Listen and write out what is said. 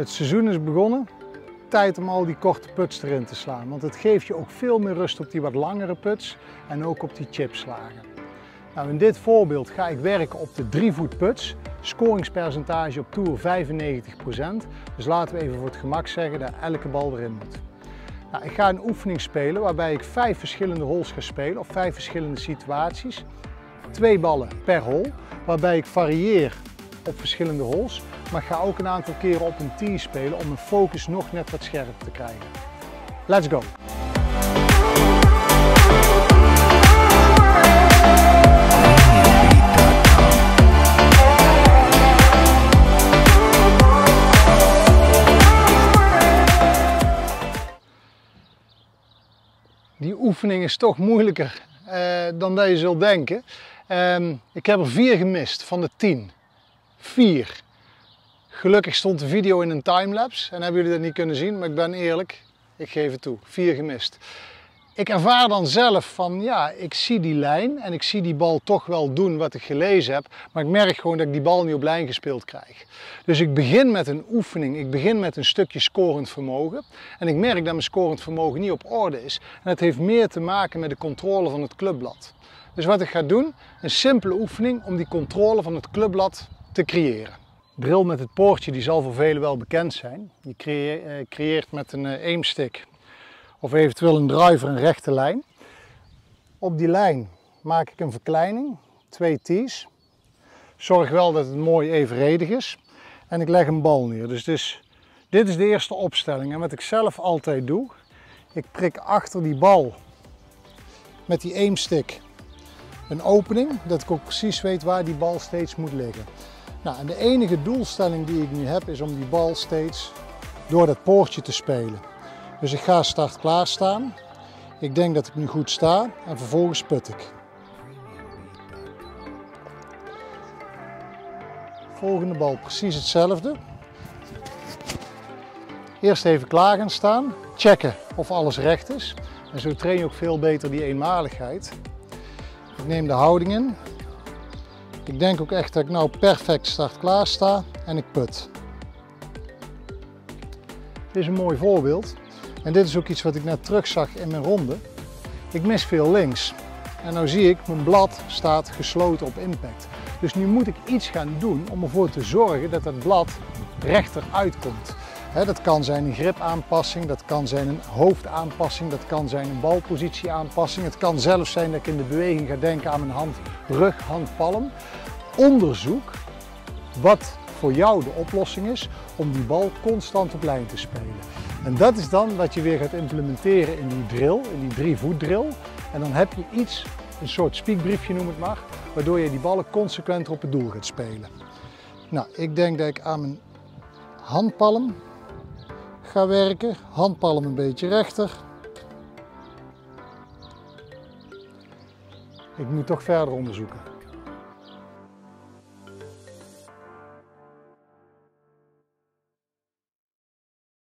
Het seizoen is begonnen. Tijd om al die korte puts erin te slaan. Want het geeft je ook veel meer rust op die wat langere puts en ook op die chipslagen. Nou, in dit voorbeeld ga ik werken op de 3 voet puts. Scoringspercentage op toer 95%. Dus laten we even voor het gemak zeggen dat elke bal erin moet. Nou, ik ga een oefening spelen waarbij ik vijf verschillende holes ga spelen of vijf verschillende situaties. Twee ballen per hole, waarbij ik varieer op verschillende holes. Maar ga ook een aantal keren op een tee spelen om mijn focus nog net wat scherper te krijgen. Let's go! Die oefening is toch moeilijker uh, dan dat je zult denken. Uh, ik heb er vier gemist van de tien. Vier. Gelukkig stond de video in een timelapse en hebben jullie dat niet kunnen zien, maar ik ben eerlijk, ik geef het toe, vier gemist. Ik ervaar dan zelf van ja, ik zie die lijn en ik zie die bal toch wel doen wat ik gelezen heb, maar ik merk gewoon dat ik die bal niet op lijn gespeeld krijg. Dus ik begin met een oefening, ik begin met een stukje scorend vermogen en ik merk dat mijn scorend vermogen niet op orde is. En dat heeft meer te maken met de controle van het clubblad. Dus wat ik ga doen, een simpele oefening om die controle van het clubblad te creëren. Drill met het poortje die zal voor velen wel bekend zijn. Je eh, creëert met een eh, aimstick of eventueel een driver een rechte lijn. Op die lijn maak ik een verkleining, twee T's. Zorg wel dat het mooi evenredig is. En ik leg een bal neer. Dus, dus dit is de eerste opstelling. En wat ik zelf altijd doe, ik prik achter die bal met die aimstick een opening, dat ik ook precies weet waar die bal steeds moet liggen. Nou, en de enige doelstelling die ik nu heb is om die bal steeds door dat poortje te spelen. Dus ik ga start klaar staan. Ik denk dat ik nu goed sta en vervolgens put ik. Volgende bal precies hetzelfde. Eerst even klaar gaan staan, checken of alles recht is. En zo train je ook veel beter die eenmaligheid. Ik neem de houding in. Ik denk ook echt dat ik nou perfect start klaar sta en ik put. Dit is een mooi voorbeeld. En dit is ook iets wat ik net terug zag in mijn ronde. Ik mis veel links. En nu zie ik, mijn blad staat gesloten op impact. Dus nu moet ik iets gaan doen om ervoor te zorgen dat het blad rechter uitkomt. Dat kan zijn een gripaanpassing, dat kan zijn een hoofdaanpassing, dat kan zijn een balpositieaanpassing. Het kan zelfs zijn dat ik in de beweging ga denken aan mijn hand, rug, hand, palm. Onderzoek wat voor jou de oplossing is om die bal constant op lijn te spelen. En dat is dan wat je weer gaat implementeren in die drill, in die drie voet drill. En dan heb je iets, een soort spiekbriefje noem het maar, waardoor je die ballen consequenter op het doel gaat spelen. Nou, ik denk dat ik aan mijn handpalm ga werken. Handpalm een beetje rechter. Ik moet toch verder onderzoeken.